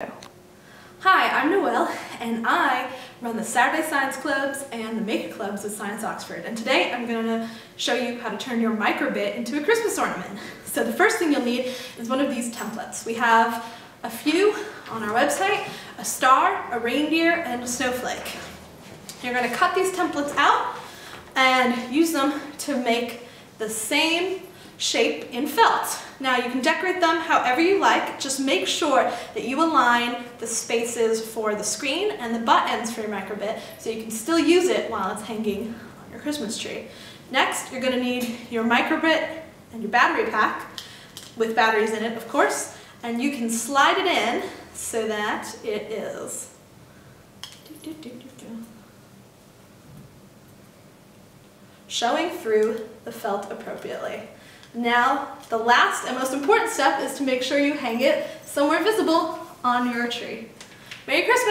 Hi, I'm Noelle, and I run the Saturday Science Clubs and the Maker Clubs at Science Oxford. And today I'm going to show you how to turn your microbit into a Christmas ornament. So the first thing you'll need is one of these templates. We have a few on our website, a star, a reindeer, and a snowflake. You're going to cut these templates out and use them to make the same shape in felt. Now you can decorate them however you like, just make sure that you align the spaces for the screen and the buttons for your microbit so you can still use it while it's hanging on your Christmas tree. Next, you're going to need your microbit and your battery pack, with batteries in it of course, and you can slide it in so that it is showing through the felt appropriately. Now, the last and most important step is to make sure you hang it somewhere visible on your tree. Merry Christmas!